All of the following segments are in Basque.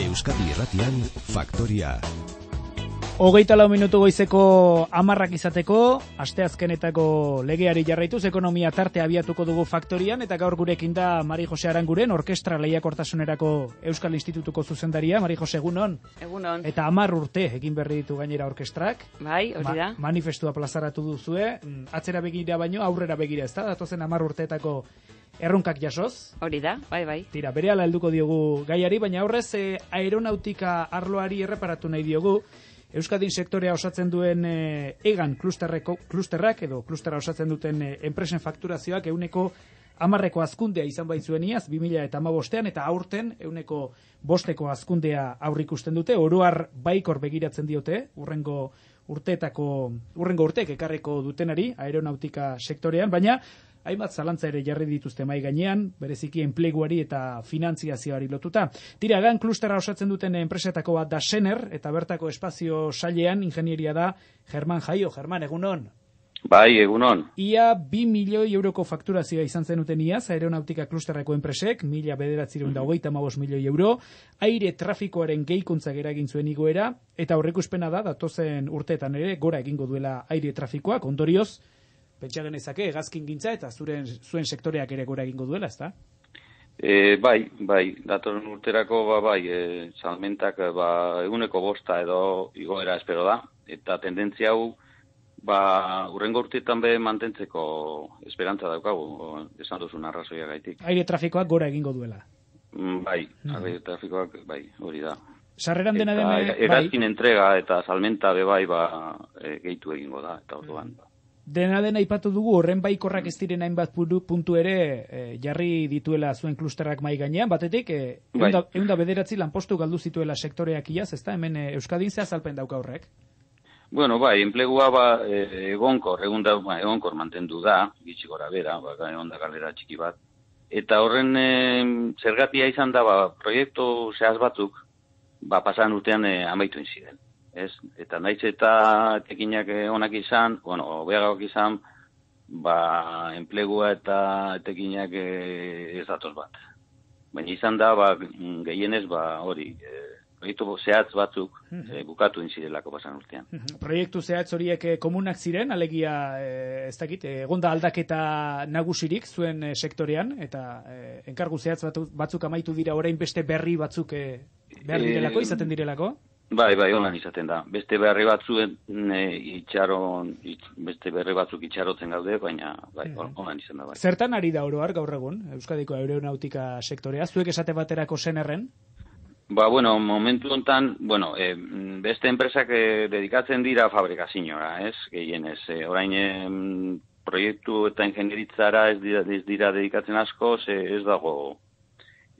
Euskadi Erratian, Faktoria. Hogeita lau minutu goizeko amarrak izateko, asteazkenetako legeari jarraituz, ekonomia tarte abiatuko dugu faktorian, eta gaur gurekin da Mari Jose Aranguren, orkestra lehiakortasunerako Euskal Institutuko zuzendaria, Mari Jose, egunon? Egunon. Eta amar urte egin berri ditu gainera orkestrak. Bai, hori da. Ma manifestua plazaratu duzue, mm, atzera begira baino, aurrera begira ez da, datozen amar urteetako erronkak jasoz. Hori da, bai, bai. Tira, bere ala helduko diogu gaiari, baina aurrez eh, aeronautika arloari erreparatu nahi diogu, Euskadin sektorea osatzen duen e, egan klusterreko, klusterrak edo klustera osatzen duten e, enpresen fakturazioak euneko amarreko azkundea izan baitzuen iaz, 2000 eta amabostean, eta aurten euneko bosteko azkundea aurrikusten dute, oroar baikor begiratzen diote, urrengo urteetako, urrengo urtek ekarreko dutenari, aeronautika sektorean, baina hainbat zalantza ere jarri dituzte mai gainean, bereziki enpleguari eta finantziazioari lotuta. Tira, gan klustera osatzen duten enpresetako bat da Sener, eta bertako espazio sailean ingenieria da German Jaio. German, egunon? Bai, egunon. Ia bi milioi euroko fakturazioa izan zenuten iaz, aeronautika klusterreko enpresek, mila bederatzirun da hogeita milioi euro, aire trafikoaren geikuntzak eragin zuen igoera, eta horrekuspena da, datozen urteetan ere, gora egingo duela aire trafikoak, ondorioz, pentsa genezake, egazkin gintza eta zuren, zuen sektoreak ere gora egingo duela, ezta? E, bai, bai, datorren urterako, ba, bai, e, salmentak, ba, eguneko bosta edo igoera espero da, eta tendentzia hau, ba, urrengo urteetan be mantentzeko esperantza daukagu, esan duzun arrazoia gaitik. Aire trafikoak gora egingo duela. Mm, bai, mm. aire trafikoak, bai, hori da. Sarreran dena dena, bai. Egazkin entrega eta salmenta be bai, ba, e, gehitu egingo da, eta orduan, mm. Dena dena aipatu dugu horren baikorrak ez diren hainbat puntu ere e, jarri dituela zuen klusterrak mai gainean, batetik e, eunda, bai. eunda bederatzi lanpostu galdu zituela sektoreak iaz, ezta hemen e, Euskadin zehazalpen dauka horrek? Bueno, bai, enplegua ba, e, egonkor, egun da, ba, egonkor mantendu da, gitsi gora bera, ba, egon da galera txiki bat. Eta horren e, zergatia izan da, ba, proiektu zehaz batzuk, ba, pasan urtean e, amaitu inziren ez? Eta naiz eta tekinak onak izan, bueno, hobeagak izan, ba, enplegua eta tekinak ez datoz bat. Baina izan da, ba, gehienez, ba, hori, e, proiektu zehatz batzuk e, bukatu inzirelako pasan urtean. Proiektu zehatz horiek komunak ziren, alegia, e, ez dakit, egonda aldaketa nagusirik zuen sektorean, eta e, enkargu zehatz batzuk amaitu dira orain beste berri batzuk e, behar direlako, izaten direlako? Bai, bai, holan izaten da. Beste berri batzuen e, itxaron, beste berri batzuk itxarotzen gaude, baina bai, mm holan izan da. Bai. Zertan ari da oroar gaur egun, Euskadiko aeronautika sektorea? Zuek esate baterako zenerren? Ba, bueno, momentu hontan, bueno, e, beste enpresak e, dedikatzen dira fabrikazioa, ez? Gehien ez, e, orain e, proiektu eta ingenieritzara ez dira, ez dira dedikatzen asko, ze ez dago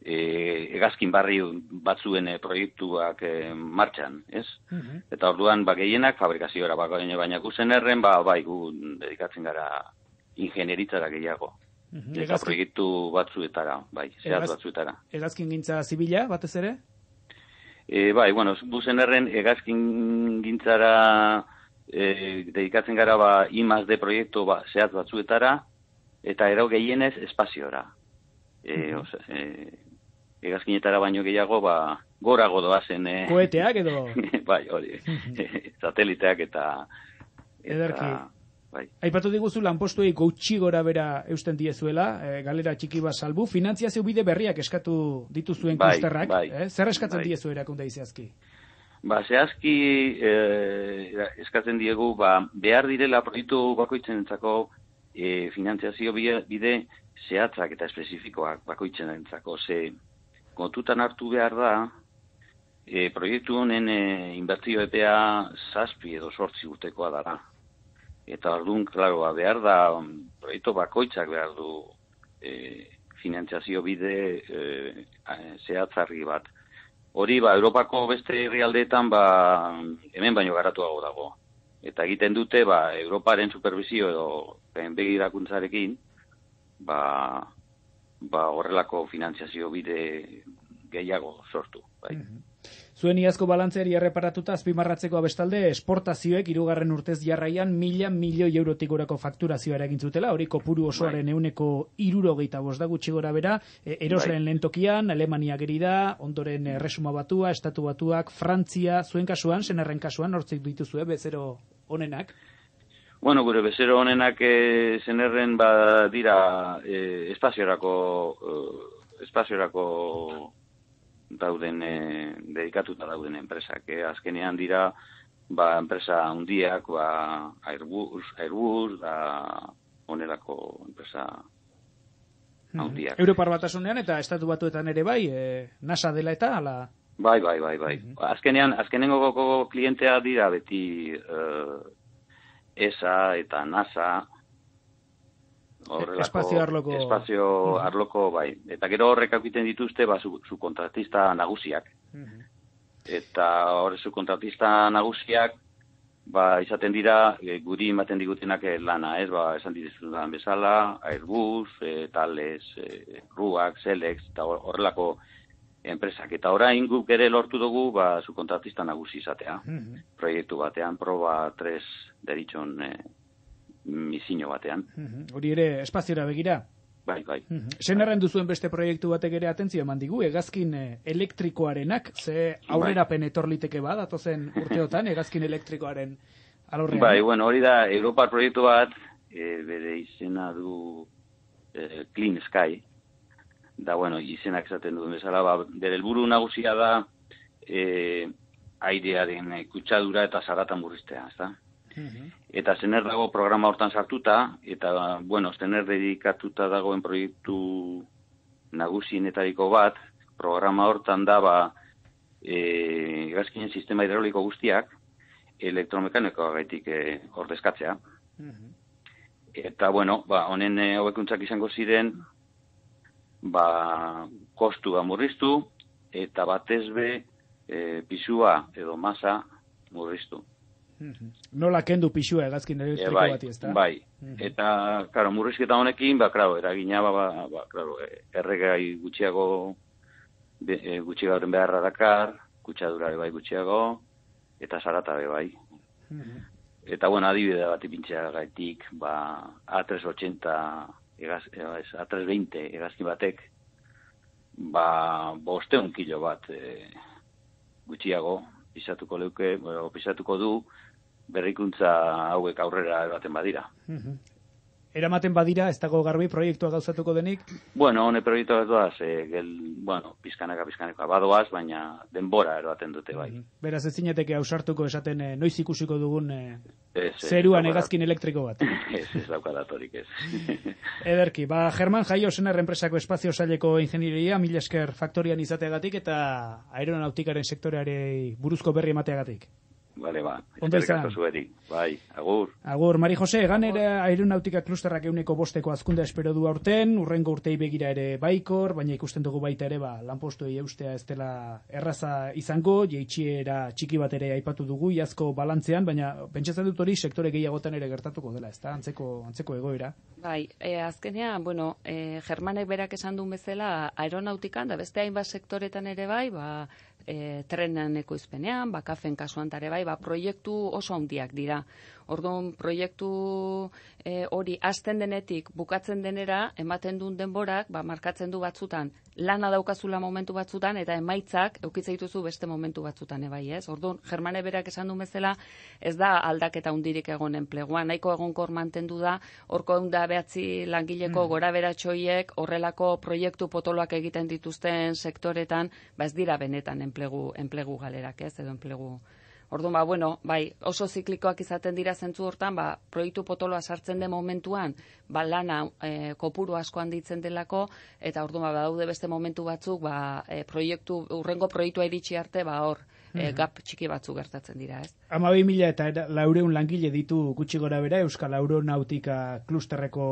e, egazkin barri batzuen e, proiektuak e, martxan, ez? Mhm. Eta orduan, ba, gehienak fabrikazioa ba, baina guzen erren, ba, bai, gu dedikatzen gara ingenieritzara gehiago. Mm Eta proiektu batzuetara, bai, zehaz batzuetara. Egazkin gintza zibila, batez ere? E, bai, bueno, guzen erren egazkin gintzara e, dedikatzen gara, ba, imaz de proiektu ba, zehaz batzuetara, eta ero gehienez espaziora. E, mm -hmm egazkinetara baino gehiago, ba, gora godoa zen. Eh? Koeteak edo? bai, hori, sateliteak eta... Ederki. Bai. Aipatu diguzu lanpostuei gutxi gora bera eusten diezuela, e, galera txiki bat salbu, finantziazio bide berriak eskatu dituzuen bai, klusterrak, bai, eh? zer eskatzen bai. diezu erakunde izazki? Ba, zehazki eh, eskatzen diegu, ba, behar direla proiektu bakoitzen entzako eh, finantziazio bide zehatzak eta espezifikoak bakoitzen entzako, ze kontutan hartu behar da, e, proiektu honen e, inbertzio epea zazpi edo sortzi urtekoa dara. Eta orduan, klaro, ba, behar da, proiektu bakoitzak behar du e, finantziazio bide e, zehatzarri bat. Hori, ba, Europako beste herrialdeetan, ba, hemen baino garatuago dago. Eta egiten dute, ba, Europaren supervizio edo begirakuntzarekin, ba, ba, horrelako finantziazio bide gehiago sortu. Bai. Mm Zuen iazko balantzeari erreparatuta azpimarratzeko abestalde esportazioek irugarren urtez jarraian mila milioi eurotik gorako fakturazioa eragin zutela, hori kopuru osoaren Bai. euneko irurogeita bost da gutxi gora bera, e, erosleen Bai. lehen tokian, Alemania geri da, ondoren erresuma batua, estatu batuak, Frantzia, zuen kasuan, senerren kasuan, hortzik dituzue, bezero honenak. Bueno, gure bezero honenak e, zenerren ba dira e, espaziorako e, espaziorako dauden e, dedikatuta dauden enpresak. E, azkenean dira ba enpresa handiak, ba Airbus, Airbus da honelako enpresa handiak. Europar batasunean eta estatu batuetan ere bai, e, NASA dela eta, ala... Bai, bai, bai, bai. Azkenean, azkenengo klientea dira beti eh, ESA eta NASA. Horrelako- Espazio arloko- Espazio arloko, bai. Eta gero horrek egiten dituzte, ba, su, su kontratista nagusiak. Eta hor su kontratista nagusiak, ba, izaten dira, e, guri ematen digutenak eh, lana, ez, ba, esan dituzudan bezala, Airbus, e, Thales, e, Ruak, Selex, eta hor- horrelako enpresak. Eta orain guk ere lortu dugu, ba, su kontratista nagusi izatea. Proiektu batean, proba 3 deritxon e, misino batean. Hori ere espaziora begira. Bai, bai. Senerren duzuen beste proiektu batek ere atentzio eman digu, hegazkin eh, elektrikoarenak, ze aurrerapen etorliteke ba, datozen urteotan, hegazkin elektrikoaren alorrean. Bai, bueno, hori da Europar proiektu bat, e, bere izena du e, Clean Sky, da, bueno, izenak esaten duen bezala, ba, bere helburu nagusia da e, airearen e, kutsadura eta zarata murriztea, ezta? Eta zener dago programa hortan sartuta, eta, bueno, zener dedikatuta dagoen proiektu nagusienetariko bat, programa hortan da, ba, e, gazkinen sistema hidrauliko guztiak, elektromekanikoa gaitik e, ordezkatzea. Eta, bueno, ba, honen e, hobekuntzak izango ziren, ba, kostua murriztu, eta batez be, e, pisua edo masa murriztu. Nola kendu pixua hegazkin E, elektriko bai, bati, ezta? bai. Mhm. Eta, claro, murrizketa honekin, ba, claro, eragina, ba, ba, ba claro, e, erregai gutxiago, be, e, gutxiagoren beharra dakar, kutsadura ere bai gutxiago, eta zarata ere bai. Mhm. Eta, bueno, adibide bat ipintzea gaitik, ba, A380, egaz, ez, A320 egazki batek, ba, bosteun kilo bat e, gutxiago pisatuko leuke, bueno, pisatuko du, berrikuntza hauek aurrera baten badira. Mhm. Eramaten badira, ez dago garbi proiektua gauzatuko denik, Bueno, hone proiektu bat doaz, e, gel, bueno, pizkanaka, pizkanaka badoaz, baina denbora eroaten dute bai. beraz ez zinateke ausartuko esaten eh, noiz ikusiko dugun eh, Ez, ez, zeruan hegazkin elektriko bat. Ez, ez daukaratorik ez. Ederki, ba, German Jaio Sener enpresako espazio saileko ingenieria, mila esker faktorian izateagatik eta aeronautikaren sektoreari buruzko berri emateagatik. Vale, ba. Ondo izan. Bai, agur. Agur, Mari Jose, egan ere aeronautika klusterrak euneko bosteko azkunda espero du aurten, urrengo urtei begira ere baikor, baina ikusten dugu baita ere, ba, lanpostuei eustea ez dela erraza izango, jeitxiera txiki bat ere aipatu dugu, iazko balantzean, baina pentsatzen dut hori sektore gehiagotan ere gertatuko dela, ez da, antzeko, antzeko egoera. Bai, e, azkenean, bueno, e, Germanek berak esan duen bezala aeronautikan, da beste hainbat sektoretan ere bai, ba, e, trenan ekoizpenean, ba, kafen kasuan ere bai, ba, proiektu oso handiak dira. Orduan, proiektu e, hori hasten denetik bukatzen denera, ematen duen denborak, ba, markatzen du batzutan, lana daukazula momentu batzutan, eta emaitzak eukitza dituzu beste momentu batzutan, ebai, ez? Orduan, Germane berak esan duen bezala, ez da aldaketa hundirik egon enpleguan, nahiko egonkor mantendu da, horko da behatzi langileko gora beratxoiek horrelako proiektu potoloak egiten dituzten sektoretan, ba ez dira benetan enplegu, enplegu galerak, ez, edo enplegu Orduan, ba, bueno, bai, oso ziklikoak izaten dira zentzu hortan, ba, proiektu potoloa sartzen den momentuan, ba, lana e, kopuru asko handitzen delako, eta orduan, ba, daude beste momentu batzuk, ba, e, proiektu, urrengo proiektua iritsi arte, ba, hor, e, gap txiki batzuk gertatzen dira, ez? Amabi mila eta laureun langile ditu gutxi gora bera Euskal Aeronautika klusterreko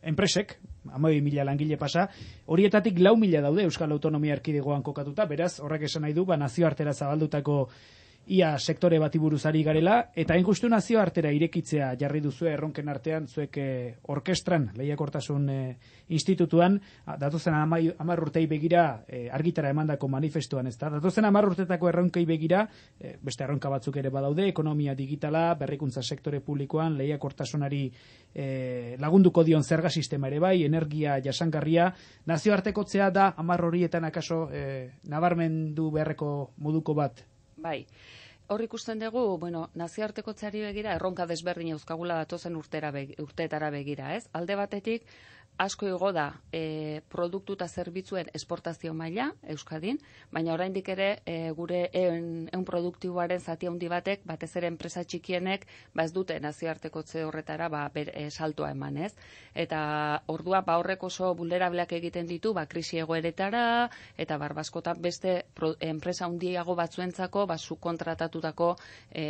enpresek, amabi mila langile pasa, horietatik lau mila daude Euskal Autonomia Erkidegoan kokatuta, beraz, horrek esan nahi du, ba, nazioartera zabaldutako ia sektore bati buruzari garela, eta ingustu nazio artera irekitzea jarri duzu erronken artean, zuek eh, orkestran, lehiakortasun eh, institutuan, a, datozen amar urtei begira eh, argitara emandako manifestuan ez da, datozen amar urtetako erronkei begira, eh, beste erronka batzuk ere badaude, ekonomia digitala, berrikuntza sektore publikoan, lehiakortasunari eh, lagunduko dion zerga sistema ere bai, energia jasangarria, nazioartekotzea da amar horietan akaso eh, nabarmendu beharreko moduko bat Bai. Hor ikusten dugu, bueno, nazioarteko txari begira, erronka desberdin euskagula datozen urtera urteetara begira, ez? Alde batetik, asko igo da e, produktu eta zerbitzuen esportazio maila Euskadin, baina oraindik ere e, gure eun, produktiboaren zati handi batek, batez ere enpresa txikienek, ba ez dute nazioartekotze horretara ba, ber, e, saltoa eman, ez? Eta ordua ba horrek oso vulnerableak egiten ditu, ba krisi egoeretara, eta barbaskotan beste pro, enpresa handiago batzuentzako, ba subkontratatutako e,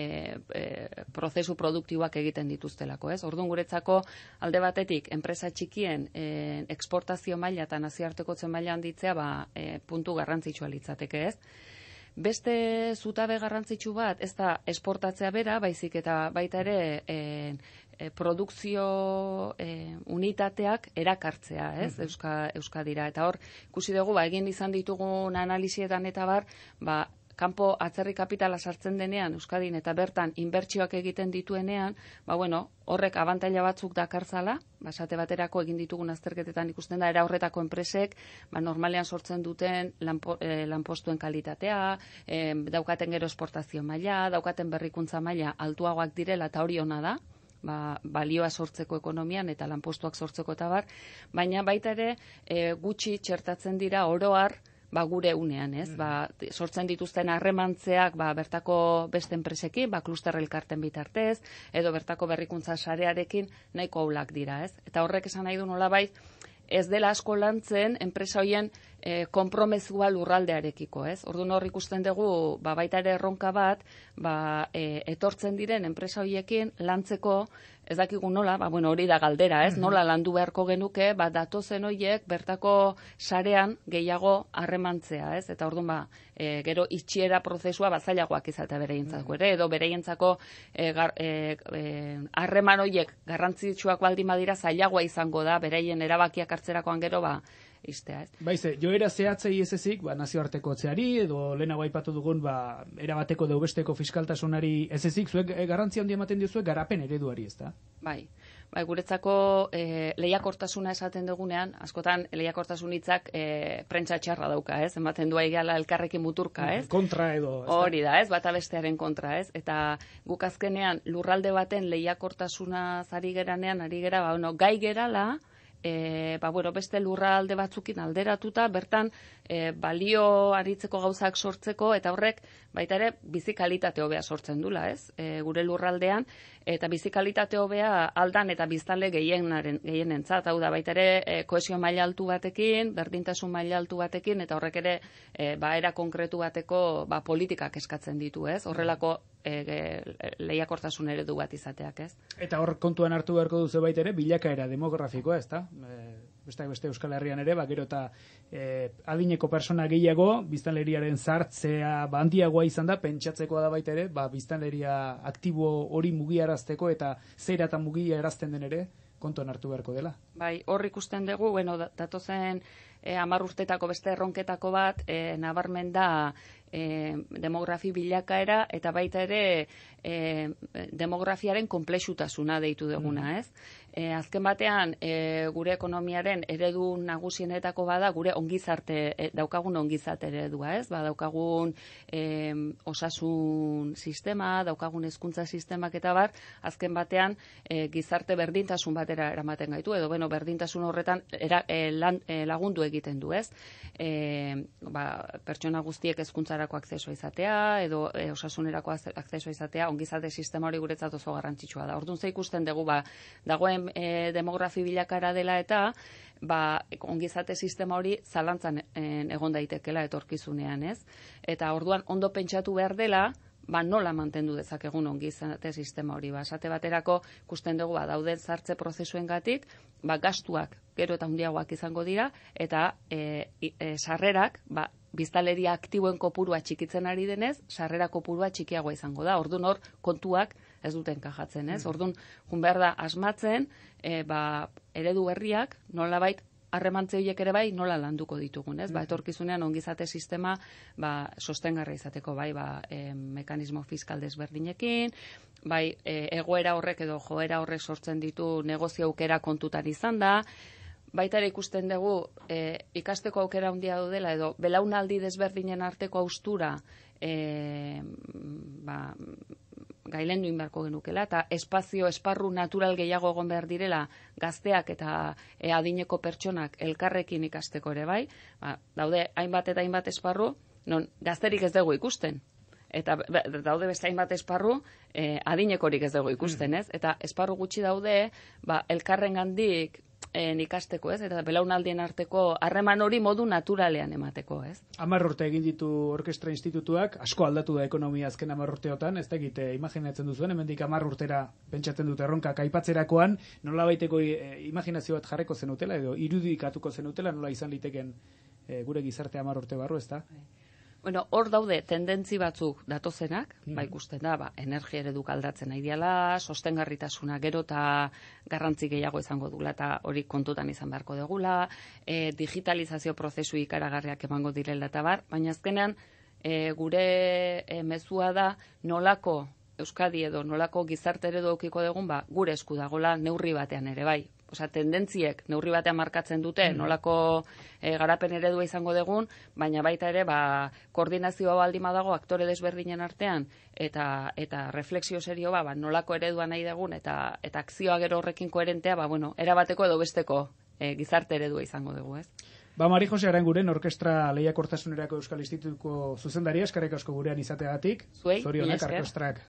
e, prozesu produktiboak egiten dituztelako, ez? Orduan guretzako alde batetik enpresa txikien e, eksportazio maila eta nazioartekotze maila handitzea ba, e, puntu garrantzitsua litzateke ez. Beste zutabe garrantzitsu bat, ez da esportatzea bera, baizik eta baita ere e, e, produkzio e, unitateak erakartzea, ez, mm Euska, Euskadira. Eta hor, ikusi dugu, ba, egin izan ditugun analizietan eta bar, ba, kanpo atzerri kapitala sartzen denean Euskadin eta bertan inbertsioak egiten dituenean, ba bueno, horrek abantaila batzuk dakartzala, basate baterako egin ditugun azterketetan ikusten da era horretako enpresek, ba normalean sortzen duten lanpo, eh, lanpostuen kalitatea, eh, daukaten gero esportazio maila, daukaten berrikuntza maila altuagoak direla eta hori ona da ba, balioa sortzeko ekonomian eta lanpostuak sortzeko eta bar, baina baita ere e, gutxi txertatzen dira oroar ba, gure unean, ez? Ba, sortzen dituzten harremantzeak ba, bertako beste enpresekin, ba, kluster elkarten bitartez, edo bertako berrikuntza sarearekin nahiko aulak dira, ez? Eta horrek esan nahi du nola bai, ez dela asko lantzen enpresa hoien e, konpromezua lurraldearekiko, ez? Orduan hor ikusten dugu, ba, baita ere erronka bat, ba, e, etortzen diren enpresa hoiekin lantzeko ez dakigu nola, ba, bueno, hori da galdera, ez? Nola landu beharko genuke, ba, datozen hoiek bertako sarean gehiago harremantzea, ez? Eta orduan, ba, e, gero itxiera prozesua bazailagoak izatea bereientzako ere, edo bereientzako e, e, e, harreman hoiek garrantzitsuak baldin badira zailagoa izango da, bereien erabakiak hartzerakoan gero, ba, istea, ez? Baize, joera zehatzei ez ezik, ba, nazioarteko txeari, edo lena aipatu dugun, ba, erabateko deubesteko fiskaltasunari ez ezik, zuek e, garrantzia handi ematen dizuek garapen ereduari, ez da? Bai, bai guretzako e, lehiakortasuna esaten dugunean, askotan lehiakortasun hitzak e, prentsa txarra dauka, ez? Ematen du aigala elkarrekin muturka, ez? Kontra edo. Hori da, ez? Bata bestearen kontra, ez? Eta guk azkenean lurralde baten lehiakortasuna zari geranean, ari gera, ba, bueno, gai gerala, e, ba, bueno, beste lurra alde batzukin alderatuta, bertan e, balio aritzeko gauzak sortzeko, eta horrek baita ere bizikalitate hobea sortzen dula, ez? E, gure lurraldean, eta bizikalitate hobea aldan eta biztale gehienaren gehienentzat, hau da baita ere e, koesio maila altu batekin, berdintasun maila altu batekin, eta horrek ere e, ba, era konkretu bateko ba, politikak eskatzen ditu, ez? Horrelako e, lehiakortasun eredu bat izateak, ez? Eta hor kontuan hartu beharko duzu baita ere, bilakaera demografikoa, ez da? E, beste, beste Euskal Herrian ere, bakero eta e, adineko persona gehiago, biztanleriaren zartzea bandiagoa izan da, pentsatzekoa da baita ere, ba, biztanleria aktibo hori mugiarazteko eta zeira eta mugiarazten den ere, kontuan hartu beharko dela. Bai, hor ikusten dugu, bueno, datozen e, amar urtetako beste erronketako bat, e, nabarmen da e, demografi bilakaera, eta baita ere e, demografiaren komplexutasuna deitu duguna, mm. ez? e, azken batean e, gure ekonomiaren eredu nagusienetako bada gure ongizarte e, daukagun ongizate eredua, ez? Ba, daukagun e, osasun sistema, daukagun hezkuntza sistemak eta bar, azken batean e, gizarte berdintasun batera eramaten gaitu edo bueno, berdintasun horretan era, e, lan, e, lagundu egiten du, ez? E, ba, pertsona guztiek hezkuntzarako akzesoa izatea edo e, osasunerako akzesoa izatea ongizate sistema hori guretzat oso garrantzitsua da. Orduan ze ikusten dugu ba dagoen e, demografi bilakara dela eta ba, ongizate sistema hori zalantzan e, egon daitekela etorkizunean, ez? Eta orduan ondo pentsatu behar dela, ba nola mantendu dezakegun ongizate sistema hori. Ba, esate baterako ikusten dugu ba, dauden zartze prozesuengatik, ba, gastuak gero eta handiagoak izango dira, eta e, e, sarrerak ba, biztaleria aktiboen kopurua txikitzen ari denez, sarrera kopurua txikiagoa izango da. Ordun hor kontuak ez duten kajatzen, ez? Ordun jun behar da asmatzen, e, ba, eredu berriak nolabait harremantze horiek ere bai nola landuko ditugun, ez? Ba, etorkizunean ongizate sistema ba, sostengarra izateko, bai, ba, e, mekanismo fiskal desberdinekin, bai, e, egoera horrek edo joera horrek sortzen ditu negozio aukera kontutan izan da, baita ere ikusten dugu e, ikasteko aukera handia dela edo belaunaldi desberdinen arteko austura e, ba, gailen duin beharko genukela, eta espazio, esparru natural gehiago egon behar direla gazteak eta e, adineko pertsonak elkarrekin ikasteko ere bai, ba, daude hainbat eta hainbat esparru, non gazterik ez dugu ikusten. Eta daude beste hainbat esparru, e, adinekorik ez dugu ikusten, ez? Eta esparru gutxi daude, ba, elkarren gandik en ikasteko, ez? Eta belaunaldien arteko harreman hori modu naturalean emateko, ez? Amar urte egin ditu orkestra institutuak, asko aldatu da ekonomia azken amar urteotan, ez dakit, eh, imaginatzen duzuen, hemendik amar urtera pentsatzen dute erronkak aipatzerakoan, nola baiteko eh, imaginazio bat jarreko zenutela, edo irudikatuko zenutela, nola izan liteken eh, gure gizarte amar urte barru, ez da? Bueno, hor daude tendentzi batzuk datozenak, ba ikusten da, ba, energia ereduk aldatzen nahi diala, sostengarritasuna gero eta garrantzi gehiago izango dula eta hori kontutan izan beharko degula, e, digitalizazio prozesu ikaragarriak emango direla eta bar, baina azkenean e, gure e, mezua da nolako Euskadi edo nolako gizarte eredu aukiko dugun, ba, gure esku dagola neurri batean ere bai. Osea, tendentziek neurri batean markatzen dute, nolako e, garapen eredua izango dugun, baina baita ere, ba, koordinazioa baldin badago aktore desberdinen artean, eta eta refleksio serio ba, ba, nolako eredua nahi dugun, eta, eta akzioa gero horrekin koherentea, ba, bueno, erabateko edo besteko e, gizarte eredua izango dugu, ez? Ba, Mari Jose Aranguren orkestra lehiakortasunerako Euskal Institutuko zuzendaria, eskarek asko gurean izateagatik. Zorionak orkestrak